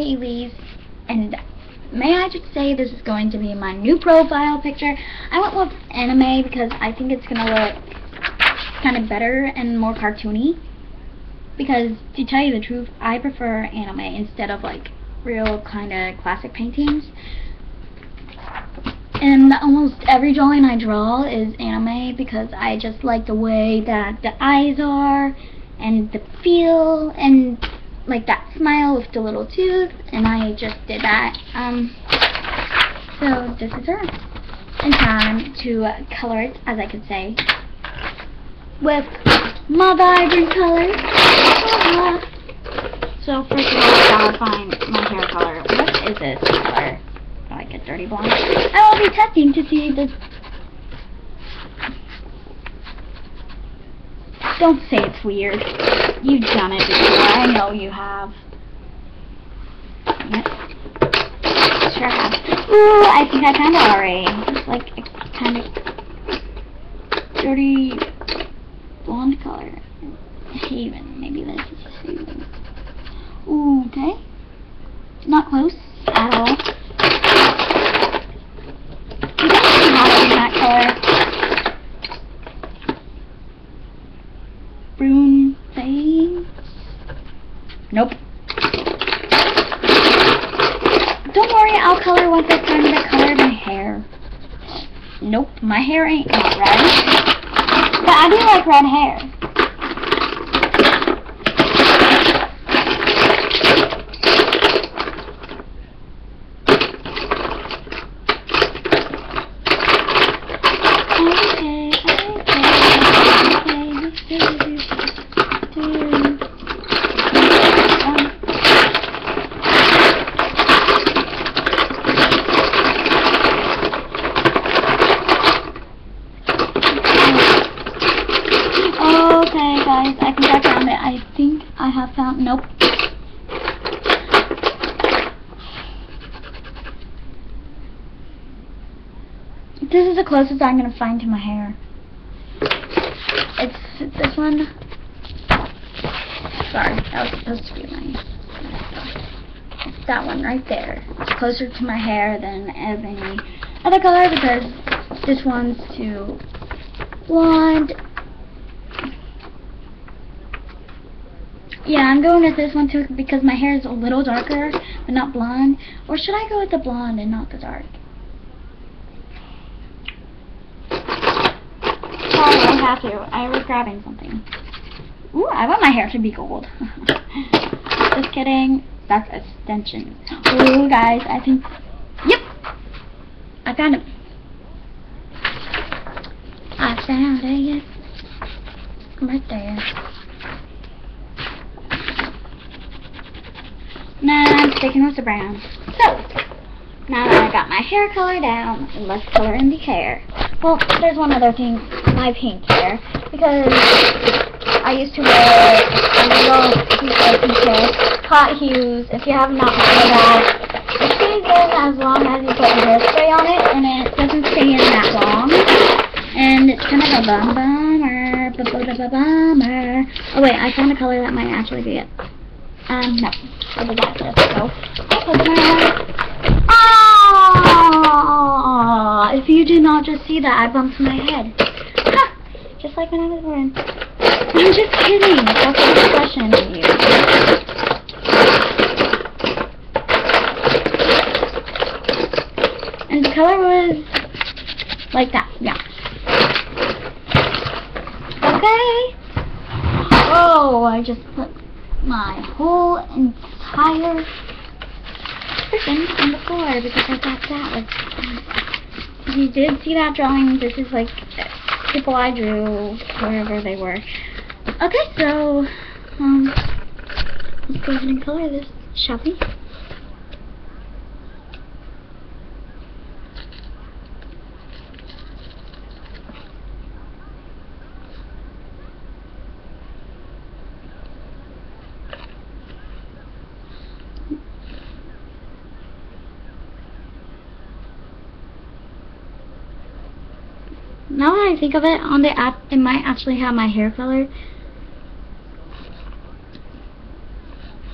Elise, and may I just say this is going to be my new profile picture. I went with anime because I think it's going to look kind of better and more cartoony. Because, to tell you the truth, I prefer anime instead of, like, real kind of classic paintings. And almost every drawing I draw is anime because I just like the way that the eyes are and the feel and like that smile with the little tooth and I just did that. Um, so this is her. And time to color it, as I could say, with my vibrant colors. So first of all, I gotta find my hair color. What is this color? Like a dirty blonde. I will be testing to see this. Don't say it's weird. You've done it before. I know you have. Yep. Sure have. Ooh, I think I found it already. It's like a kind of dirty blonde color. Haven. Maybe this is Haven. Ooh, okay. Not close at all. You don't see not in that color. Brune thing. Nope. Don't worry, I'll color once I find the color of my hair. Nope, my hair ain't not red. But I do like red hair. Okay, okay, okay. Okay, guys, I think I found it. I think Nope. This is the closest I'm gonna find to my hair. It's this one. Sorry, that was supposed to be my. It's that one right there. It's closer to my hair than any other color because this one's too blonde. Yeah, I'm going with this one too because my hair is a little darker, but not blonde. Or should I go with the blonde and not the dark? Sorry, I have to. I was grabbing something. Ooh, I want my hair to be gold. Just kidding. That's extension. Ooh, guys, I think... Yep! I found it. I found it. Right there. Now I'm sticking with the brown. So, now that I got my hair color down, let's color in the hair. Well, there's one other thing, my pink hair, because I used to wear a little pink hair, Hot Huez, if you have not heard that. It stays in as long as you put hairspray on it, and it doesn't stay in that long. And it's kind of a bum bummer, bu bu bu bu bummer. Oh wait, I found a color that might actually be it. Um, no. What was that my Ah! If you did not just see that, I bumped my head. Ha! Just like when I was born. I'm just kidding. That's an expression of you. And the color was like that. Yeah. Okay. Oh, I just put my whole entire person on the floor because I thought that was. You did see that drawing, this is like people I drew wherever they were. Okay, so um, let's go ahead and color this, shall we? Now that I think of it, on the app, it might actually have my hair color.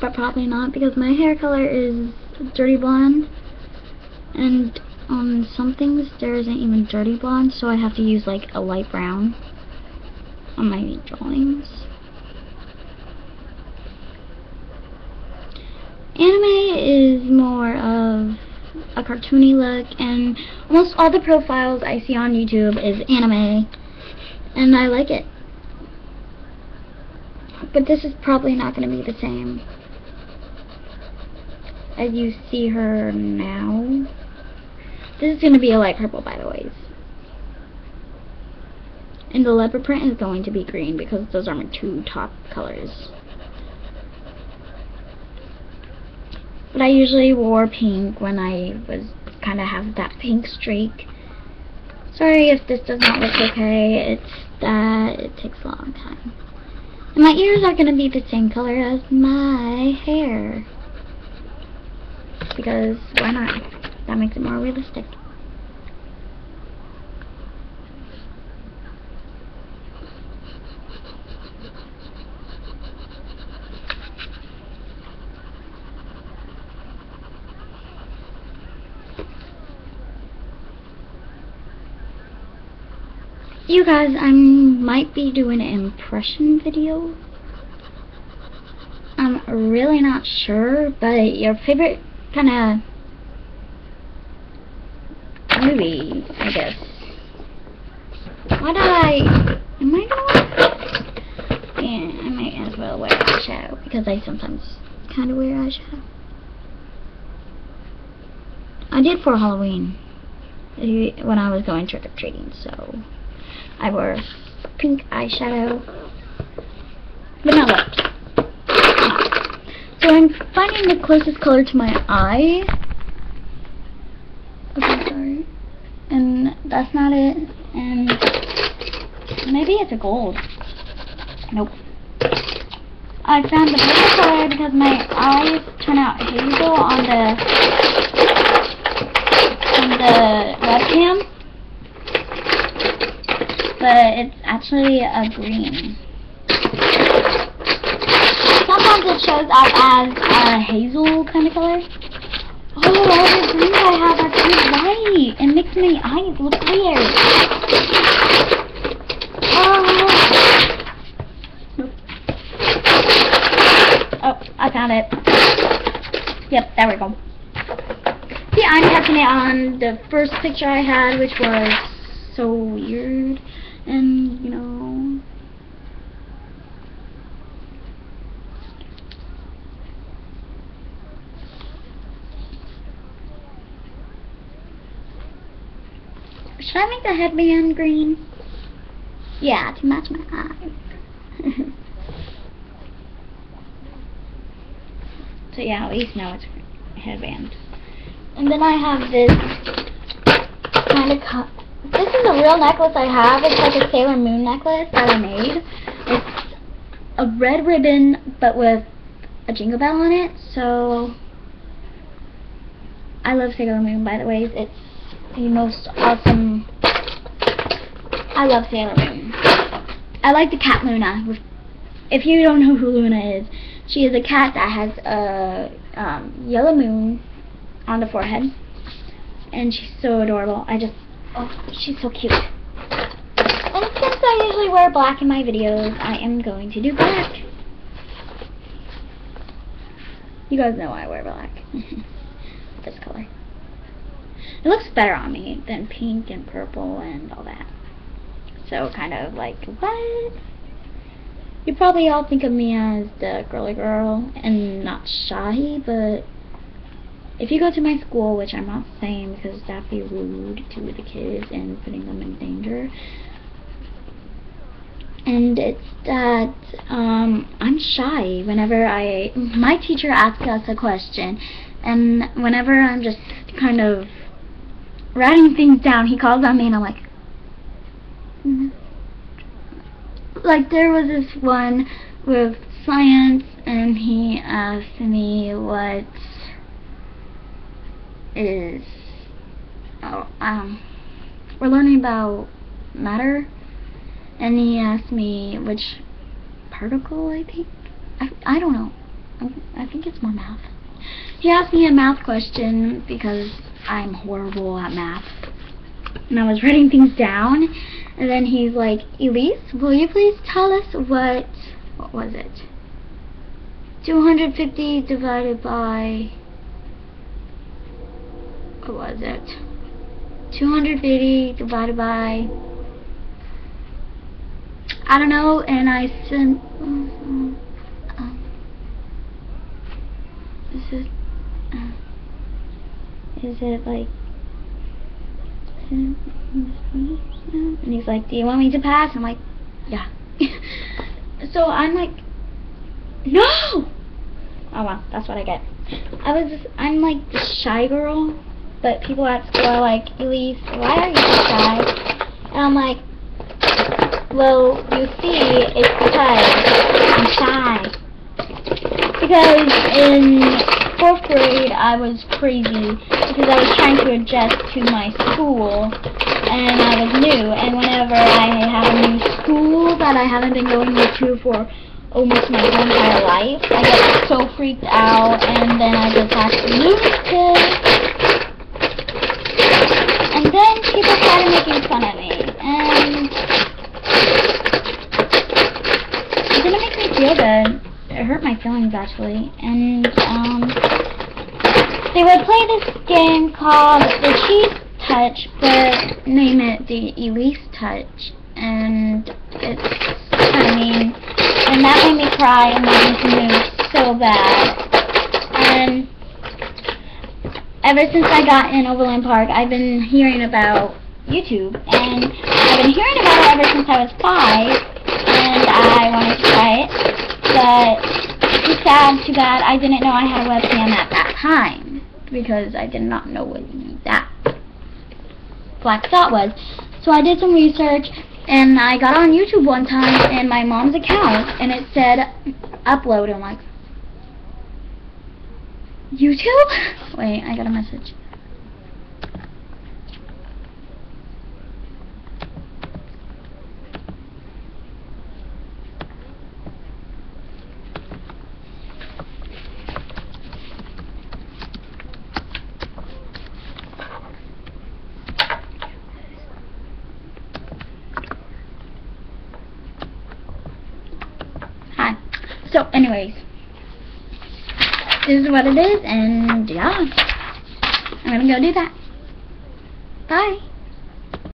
but probably not because my hair color is dirty blonde. And on some things there isn't even dirty blonde, so I have to use like a light brown on my drawings. Anime is more of a cartoony look and almost all the profiles I see on YouTube is anime and I like it. But this is probably not going to be the same as you see her now. This is going to be a light purple by the way. And the leopard print is going to be green because those are my two top colors. But I usually wore pink when I was kind of have that pink streak. Sorry if this does not look okay. It's that it takes a long time. And my ears are going to be the same color as my hair. Because why not? That makes it more realistic. You guys, I might be doing an impression video. I'm really not sure, but your favorite kind of movie, I guess. Why did I... Am I gonna... Yeah, I might as well wear eyeshadow, because I sometimes kind of wear eyeshadow. I did for Halloween, when I was going trick-or-treating, so... I wore pink eyeshadow, but not lips. So I'm finding the closest color to my eye. Okay, sorry. And that's not it. And maybe it's a gold. Nope. I found the purple color because my eyes turn out hazel on the on the webcam but it's actually a green. Sometimes it shows up as a hazel kind of color. Oh, all the greens I have are too white. It makes my eyes look weird. Oh. Oh, I found it. Yep, there we go. See, I'm testing it on the first picture I had, which was so weird and you know should I make the headband green? Yeah, to match my eyes. so yeah, at least now it's headband. And then I have this kind of cut this is a real necklace I have. It's like a Sailor Moon necklace that I made. It's a red ribbon, but with a jingle bell on it. So, I love Sailor Moon, by the way. It's the most awesome... I love Sailor Moon. I like the cat Luna. If you don't know who Luna is, she is a cat that has a um, yellow moon on the forehead. And she's so adorable. I just Oh, she's so cute. And since I usually wear black in my videos, I am going to do black. You guys know I wear black. this color. It looks better on me than pink and purple and all that. So kind of like, what? You probably all think of me as the girly girl and not shy, but if you go to my school, which I'm not saying because that'd be rude to the kids and putting them in danger, and it's that um, I'm shy whenever I, my teacher asks us a question, and whenever I'm just kind of writing things down, he calls on me and I'm like, mm. like there was this one with science and he asked me what is oh, um, we're learning about matter, and he asked me which particle I think. I, I don't know. I think it's more math. He asked me a math question because I'm horrible at math. And I was writing things down, and then he's like, Elise, will you please tell us what, what was it? 250 divided by, what was it? 250 divided by, I don't know, and I sent, um, is it, uh, is it like, and he's like, do you want me to pass? I'm like, yeah. so I'm like, no! Oh well, that's what I get. I was, I'm like the shy girl, but people at school are like, Elise, why are you shy? And I'm like, well, you see, it's because I'm shy. Because in fourth grade, I was crazy because I was trying to adjust to my school, and I was new, and whenever I have a new school that I haven't been going to for almost my entire life, I get so freaked out, and then I just have to lose it. And then people started making fun of me, and it didn't make me feel good. It hurt my feelings, actually, and, um, they would play this game called the Cheese Touch, but name it the Elise Touch, and it's of mean, and that made me cry and made me move so bad, and ever since I got in Overland Park, I've been hearing about YouTube, and I've been hearing about it ever since I was five, and I wanted to try it, but too sad, too bad, I didn't know I had a webcam at that time, because I did not know what that black dot was. So I did some research, and I got on YouTube one time, and my mom's account, and it said, upload, I'm like, YouTube? Wait, I got a message. So, anyways, this is what it is, and yeah, I'm gonna go do that. Bye.